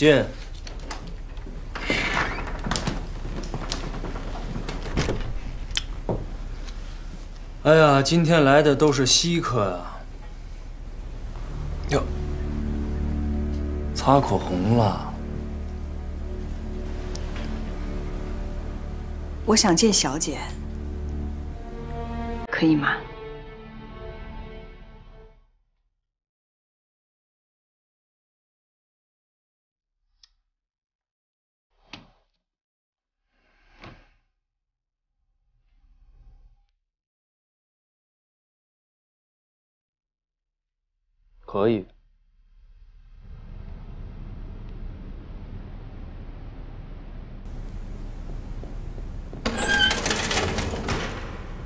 进。哎呀，今天来的都是稀客啊！哟，擦口红了。我想见小姐，可以吗？可以。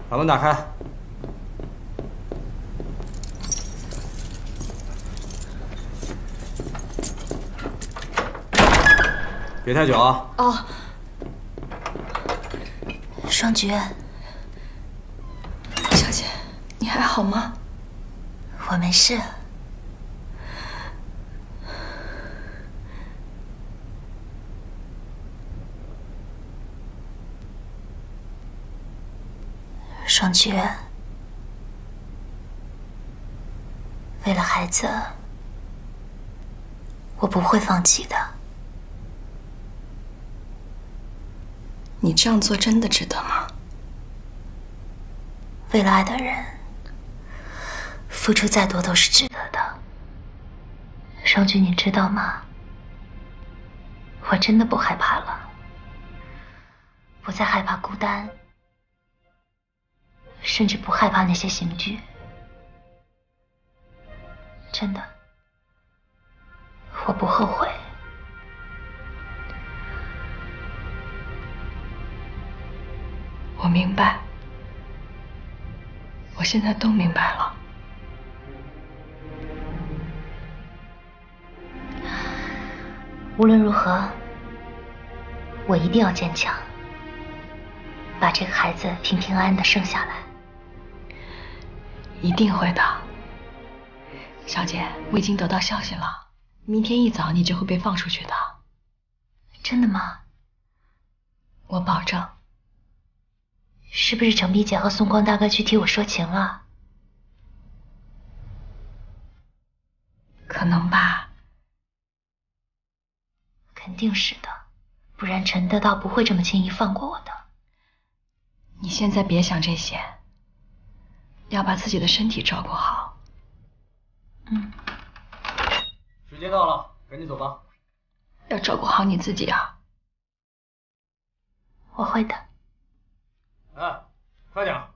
把门打开。别太久啊！哦，双菊，小姐，你还好吗？我没事。双菊，为了孩子，我不会放弃的。你这样做真的值得吗？为了爱的人，付出再多都是值得的。双菊，你知道吗？我真的不害怕了，不再害怕孤单。甚至不害怕那些刑具，真的，我不后悔。我明白，我现在都明白了。无论如何，我一定要坚强，把这个孩子平平安安的生下来。一定会的，小姐，我已经得到消息了，明天一早你就会被放出去的。真的吗？我保证。是不是程碧姐和宋光大哥去替我说情了？可能吧。肯定是的，不然陈德道不会这么轻易放过我的。你现在别想这些。要把自己的身体照顾好。嗯。时间到了，赶紧走吧。要照顾好你自己啊。我会的。哎，快点。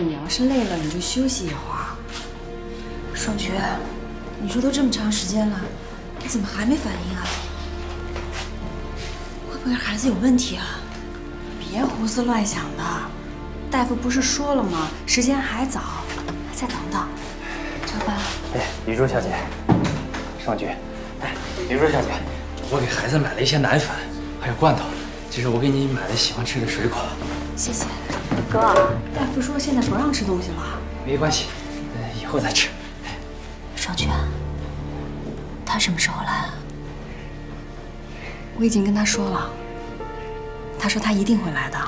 你要是累了，你就休息一会儿。双菊，你说都这么长时间了，你怎么还没反应啊？会不会孩子有问题啊？别胡思乱想的，大夫不是说了吗？时间还早，再等等。哲爸，哎，雨珠小姐，双菊，哎，雨珠小姐，我给孩子买了一些奶粉，还有罐头，这是我给你买的喜欢吃的水果。谢谢。哥，大夫说现在不让吃东西了。没关系，呃，以后再吃。双全，他什么时候来啊？我已经跟他说了，他说他一定会来的。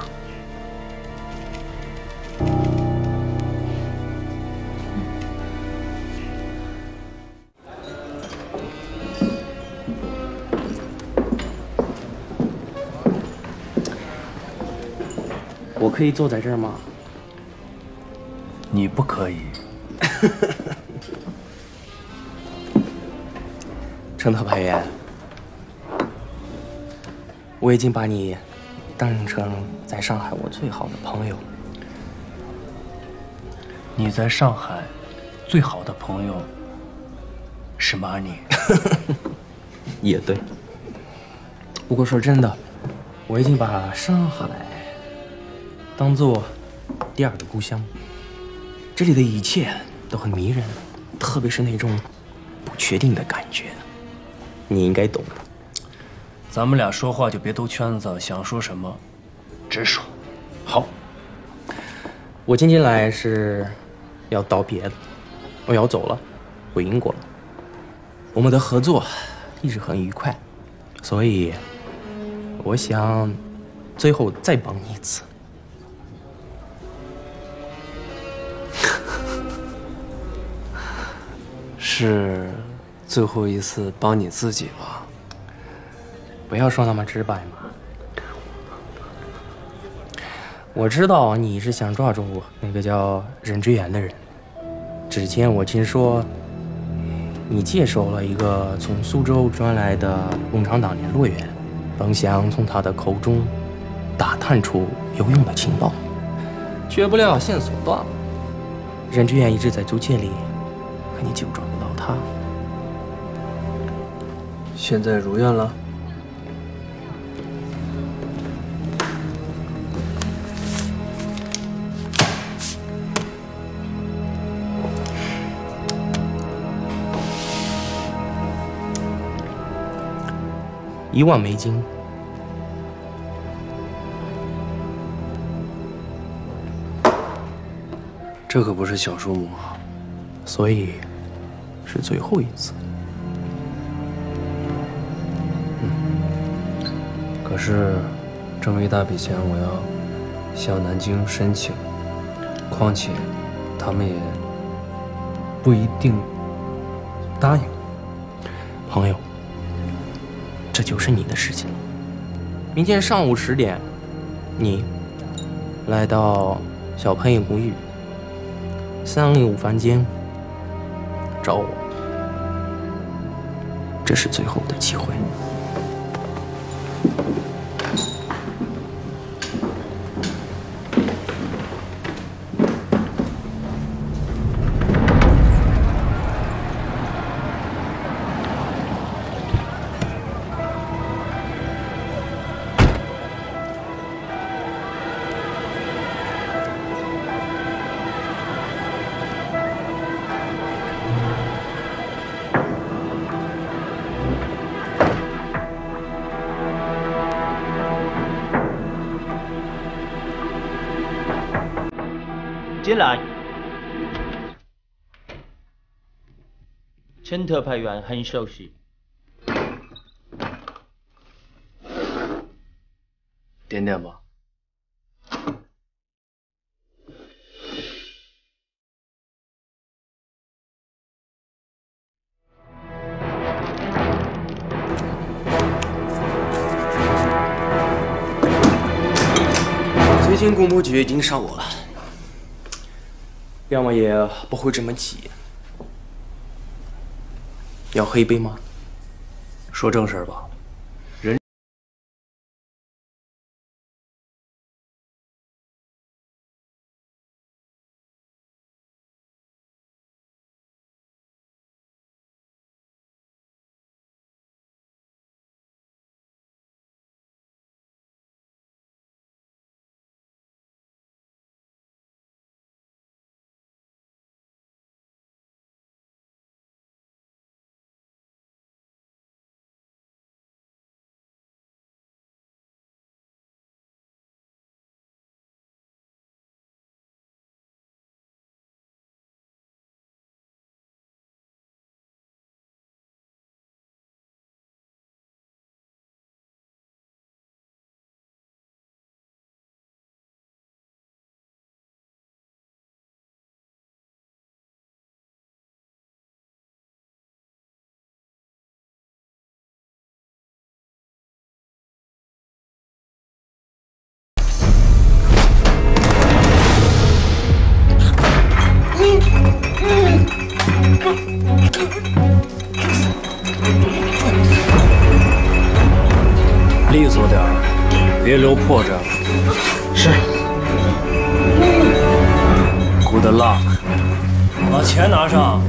可以坐在这儿吗？你不可以。陈特派员，我已经把你当成在上海我最好的朋友。你在上海最好的朋友是马尼。也对。不过说真的，我已经把上海当做第二个故乡。这里的一切都很迷人，特别是那种不确定的感觉，你应该懂的。咱们俩说话就别兜圈子，想说什么直说。好，我今天来是要道别的，我要走了，回英国了。我们的合作一直很愉快，所以我想最后再帮你一次。是最后一次帮你自己吧？不要说那么直白嘛。我知道你是想抓住那个叫任志远的人。之前我听说你接手了一个从苏州转来的共产党联络员，本想从他的口中打探出有用的情报，却不料线索断了。任志远一直在租界里，和你就抓不到他。现在如愿了。一万美金。这可不是小数目啊！所以是最后一次。可是这么一大笔钱，我要向南京申请，况且他们也不一定答应。朋友，这就是你的事情。明天上午十点，你来到小潘影公寓三零五房间找我，这是最后的机会。陈特派员很熟悉。点点吧。最近工部局已经上我了，要么也不会这么急。要喝一杯吗？说正事吧儿吧。破绽。是。Good luck，把钱拿上。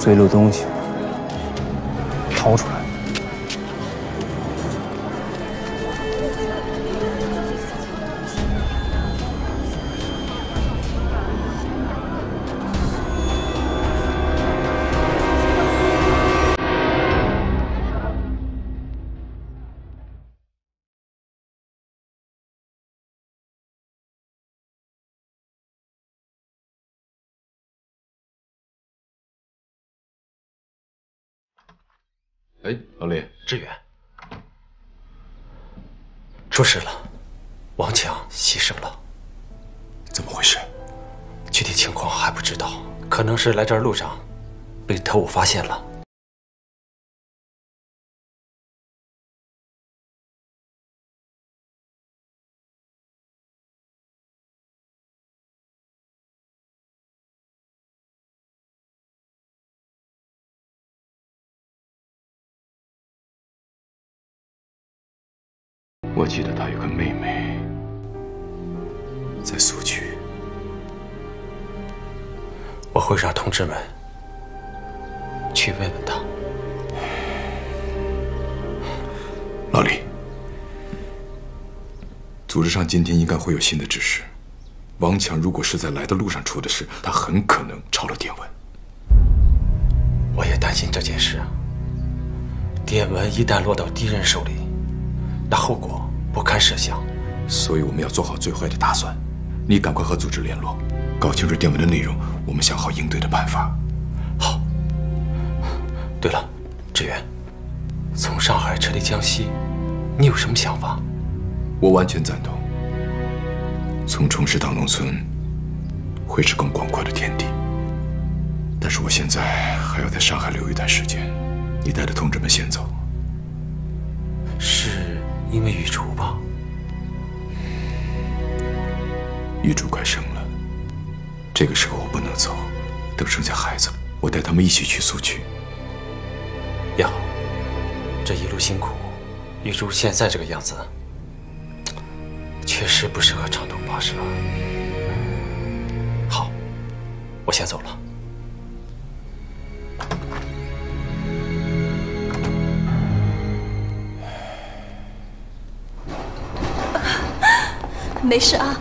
坠落东西。哎，老李，志远，出事了，王强牺牲了。怎么回事？具体情况还不知道，可能是来这儿路上被特务发现了。会有新的指示。王强如果是在来的路上出的事，他很可能抄了电文。我也担心这件事啊。电文一旦落到敌人手里，那后果不堪设想。所以我们要做好最坏的打算。你赶快和组织联络，搞清楚电文的内容，我们想好应对的办法。好。对了，志远，从上海撤离江西，你有什么想法？我完全赞同。从城市到农村，会是更广阔的天地。但是我现在还要在上海留一段时间，你带着同志们先走。是因为雨竹吧？玉竹快生了，这个时候我不能走，等生下孩子，我带他们一起去苏区。也好，这一路辛苦，玉竹现在这个样子，确实不适合长途跋涉。好，我先走了。没事啊。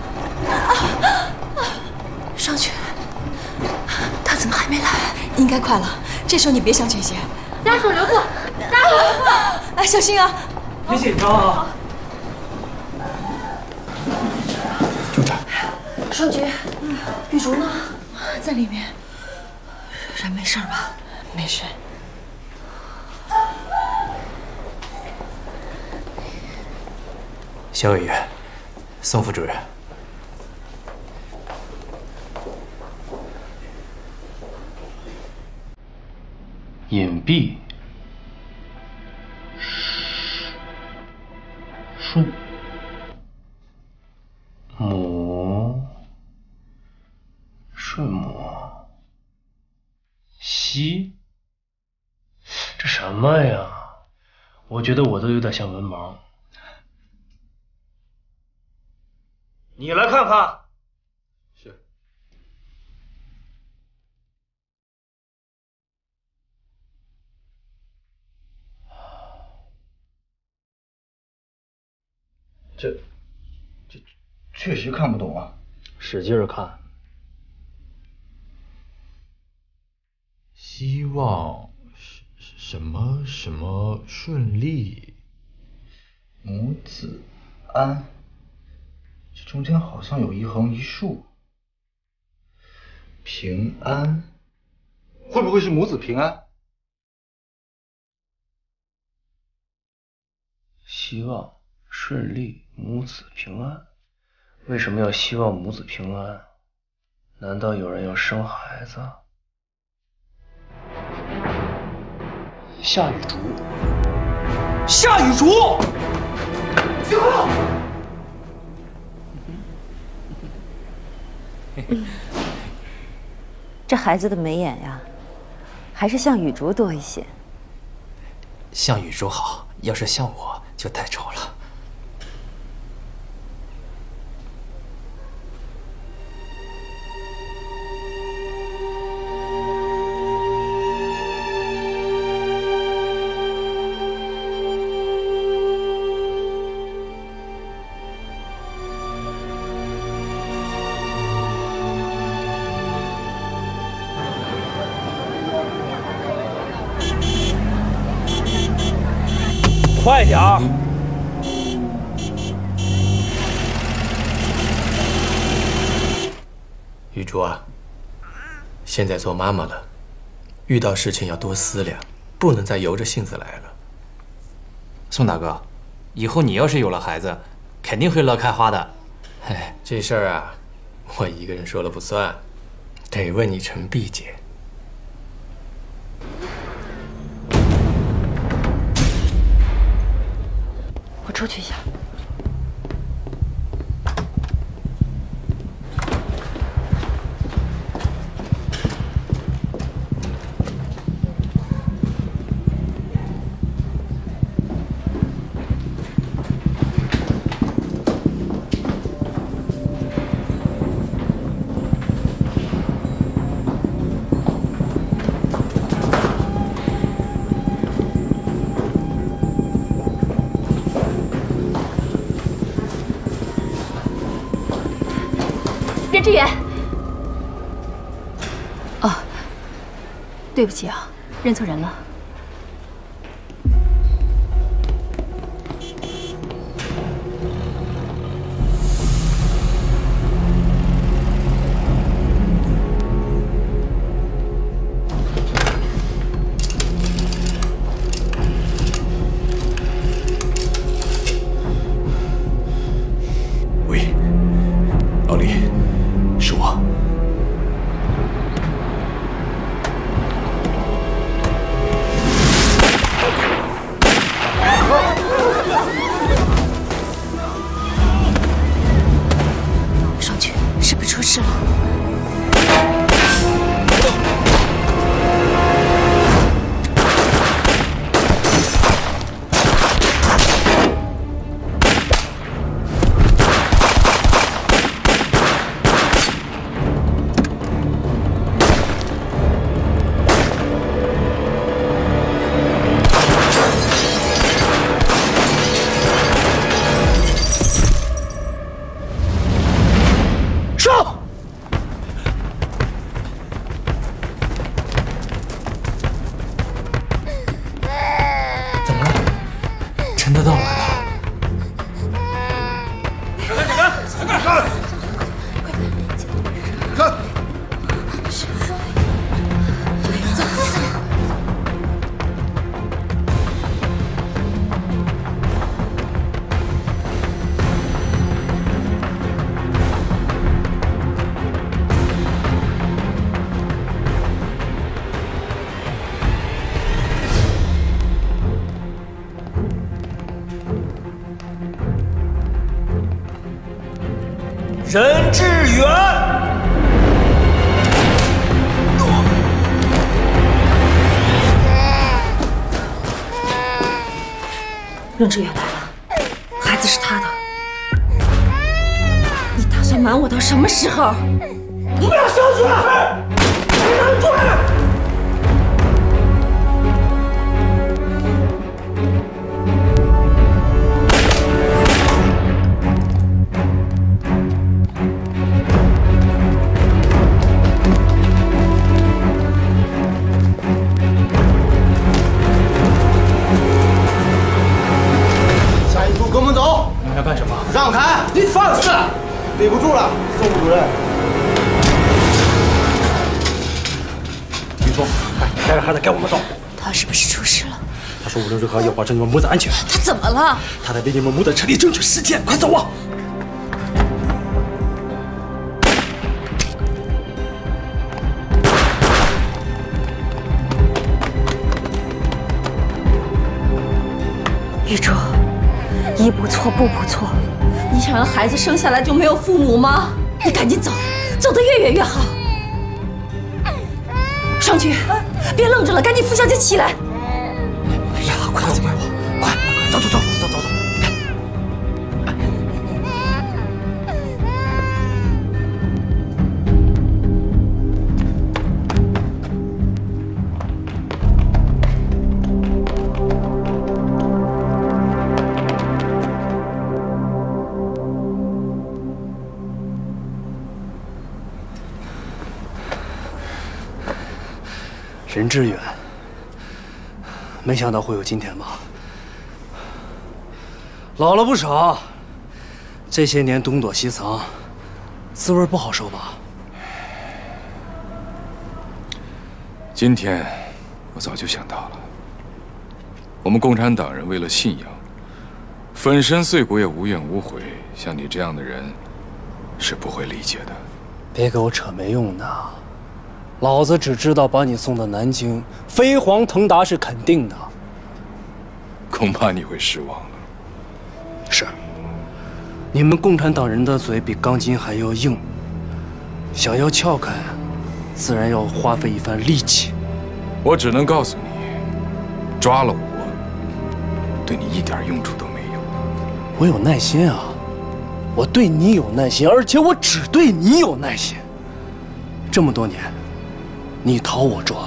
上去，他怎么还没来？应该快了。这时候你别想这些。家属留步，家属留步！哎，小心啊！别紧张啊。尚菊，嗯，玉竹呢？在里面。人没事吧？没事。肖宇，宋副主任。隐蔽。我觉得我都有点像文盲。你来看看。是。这，这确实看不懂啊。使劲看。希望什什么什么顺利？母子安。这中间好像有一横一竖。平安，会不会是母子平安？希望顺利，母子平安。为什么要希望母子平安？难道有人要生孩子？夏雨竹，夏雨竹，星空。这孩子的眉眼呀，还是像雨竹多一些。像雨竹好，要是像我就太丑了。快点儿！玉珠啊，现在做妈妈了，遇到事情要多思量，不能再由着性子来了。宋大哥，以后你要是有了孩子，肯定会乐开花的。哎，这事儿啊，我一个人说了不算，得问你陈碧姐。出去一下。任志远，哦，对不起啊，认错人了。志远来了，孩子是他的。你打算瞒我到什么时候？如何要保证你们母子安全。他怎么了？他在为你们母子彻底争取时间，快走啊！玉珠，一不错步步错。你想让孩子生下来就没有父母吗？你赶紧走，走得越远越好。上去，别愣着了，赶紧扶小姐起来。任志远，没想到会有今天吧？老了不少，这些年东躲西藏，滋味不好受吧？今天我早就想到了，我们共产党人为了信仰，粉身碎骨也无怨无悔。像你这样的人，是不会理解的。别给我扯没用的，老子只知道把你送到南京，飞黄腾达是肯定的。恐怕你会失望了。是，你们共产党人的嘴比钢筋还要硬，想要撬开，自然要花费一番力气。我只能告诉你，抓了我，对你一点用处都没有。我有耐心啊，我对你有耐心，而且我只对你有耐心。这么多年，你逃我抓，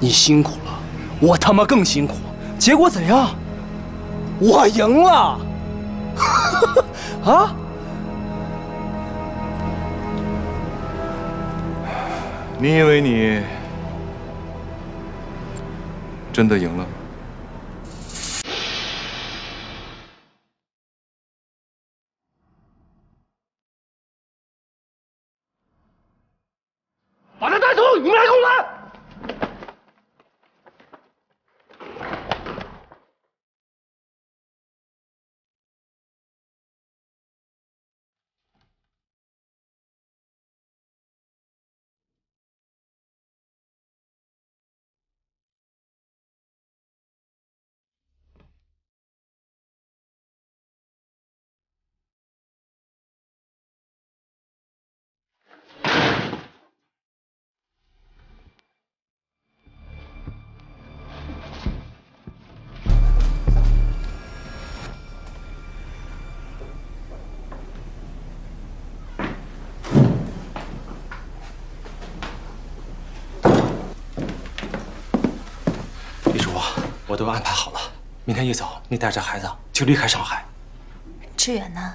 你辛苦了，我他妈更辛苦。结果怎样？我赢了！啊！你以为你真的赢了？我都安排好了，明天一早你带着孩子就离开上海。志远呢？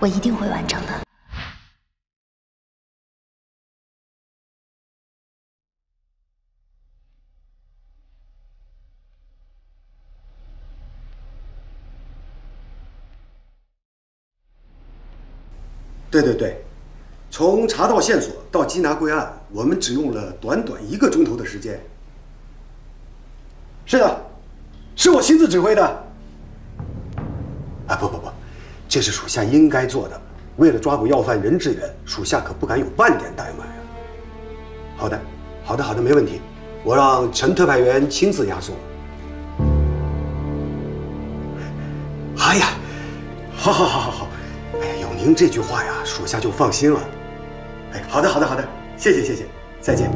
我一定会完成的。对对对，从查到线索到缉拿归案，我们只用了短短一个钟头的时间。是的，是我亲自指挥的。啊不不不，这是属下应该做的。为了抓捕要犯任志远，属下可不敢有半点怠慢呀。好的，好的，好的，没问题。我让陈特派员亲自押送。哎呀，好好好好好。哎呀，有您这句话呀，属下就放心了。哎，好的，好的，好的，谢谢，谢谢，再见。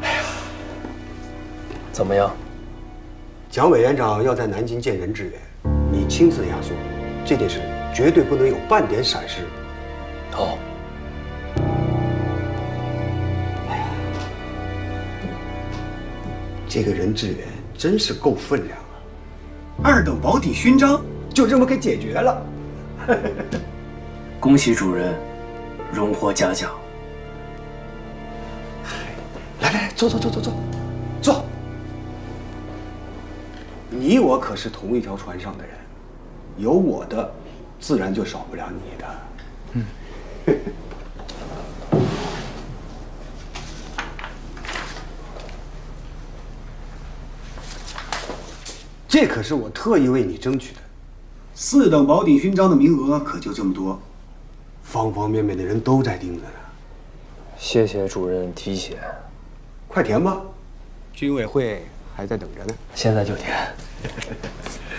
哎呀怎么样？蒋委员长要在南京见任志远，亲自押送，这件事绝对不能有半点闪失。好。哎呀，这个任志远真是够分量啊！二等保底勋章就这么给解决了。恭喜主任，荣获嘉奖。来来来，坐坐坐坐坐，坐。你我可是同一条船上的人，有我的，自然就少不了你的。嗯。这可是我特意为你争取的，四等保底勋章的名额可就这么多，方方面面的人都在盯着呢。谢谢主任提携，快填吧，军委会还在等着呢。现在就填。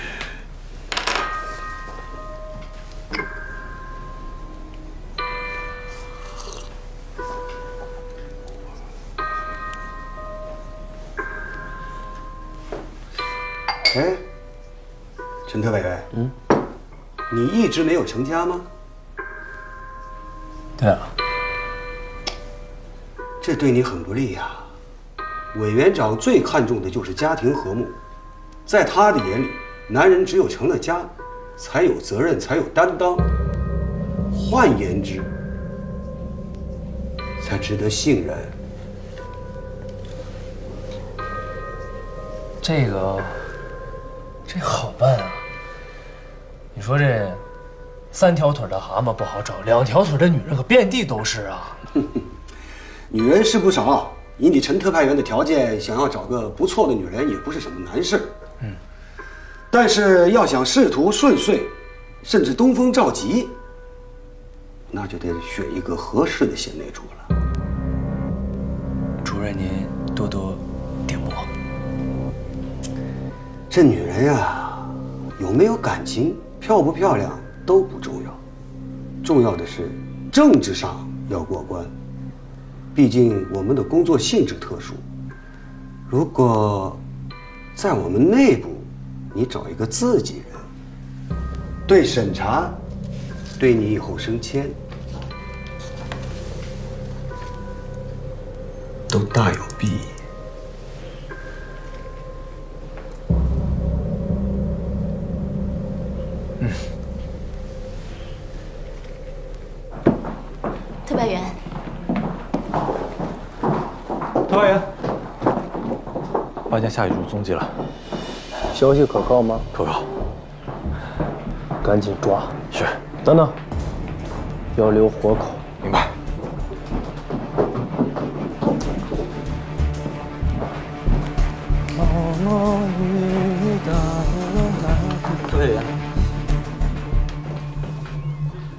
哎，陈特委员，嗯，你一直没有成家吗？对啊，这对你很不利呀。委员长最看重的就是家庭和睦，在他的眼里，男人只有成了家，才有责任，才有担当。换言之，才值得信任。这个。这好办啊！你说这三条腿的蛤蟆不好找，两条腿的女人可遍地都是啊。女人是不少，以你陈特派员的条件，想要找个不错的女人也不是什么难事。嗯，但是要想仕途顺遂，甚至东风照吉，那就得选一个合适的贤内助了。主任您多多点拨。这女人呀，有没有感情、漂不漂亮都不重要，重要的是政治上要过关。毕竟我们的工作性质特殊，如果在我们内部，你找一个自己人，对审查，对你以后升迁，都大有裨益。特派员，特派员，万家夏雨茹踪迹了，消息可靠吗？可靠，赶紧抓。是。等等，要留活口。明白。特派员，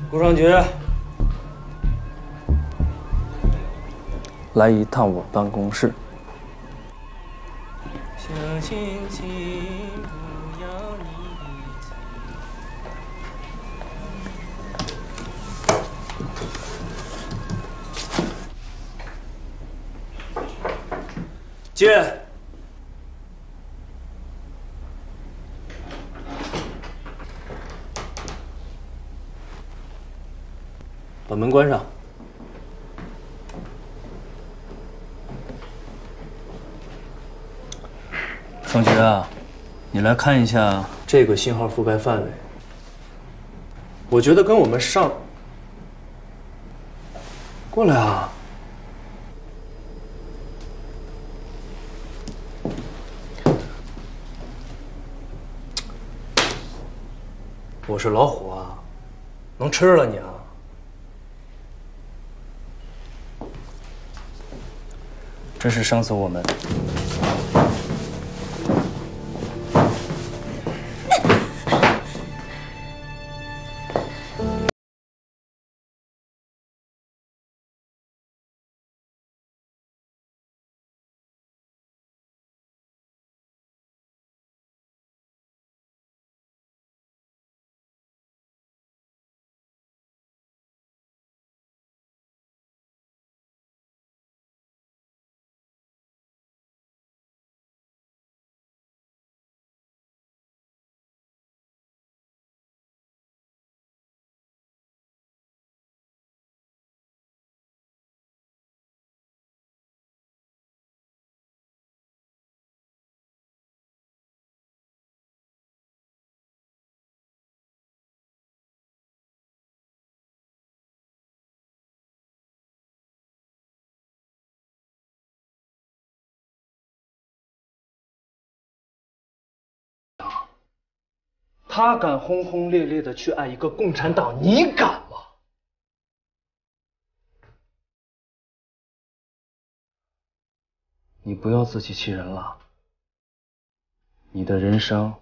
顾尚局。来一趟我办公室。小星星不要你接。把门关上。张局啊，你来看一下这个信号覆盖范围。我觉得跟我们上……过来啊！我是老虎啊，能吃了你啊！这是上次我们。他敢轰轰烈烈的去爱一个共产党，你敢吗？你不要自欺欺人了，你的人生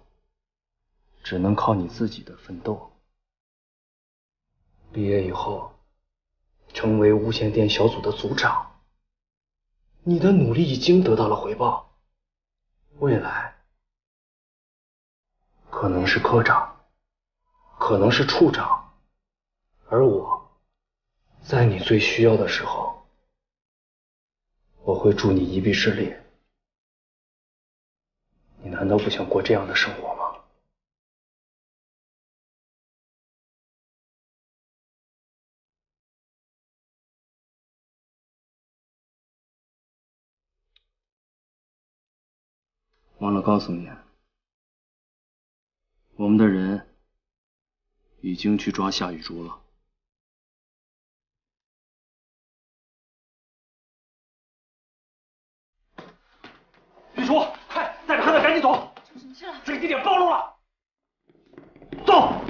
只能靠你自己的奋斗。毕业以后，成为无线电小组的组长，你的努力已经得到了回报，未来。可能是科长，可能是处长，而我，在你最需要的时候，我会助你一臂之力。你难道不想过这样的生活吗？忘了告诉你。我们的人已经去抓夏雨竹了。雨竹，快带着孩子赶紧走！出什么事了？这个地点暴露了。走。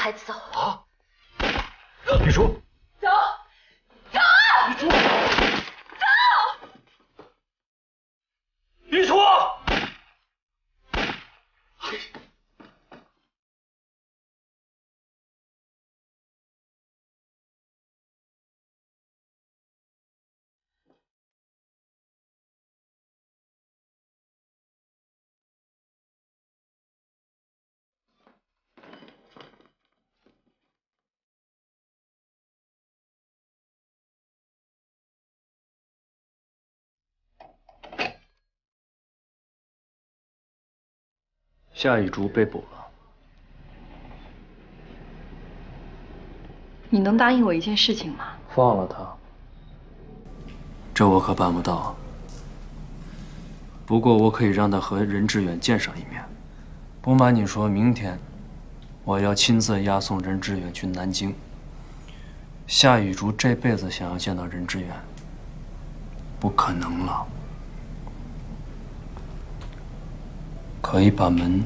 孩子走啊！你说。夏雨竹被捕了，你能答应我一件事情吗？放了他。这我可办不到。不过我可以让他和任志远见上一面。不瞒你说，明天我要亲自押送任志远去南京。夏雨竹这辈子想要见到任志远，不可能了。可以把门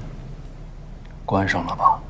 关上了吧？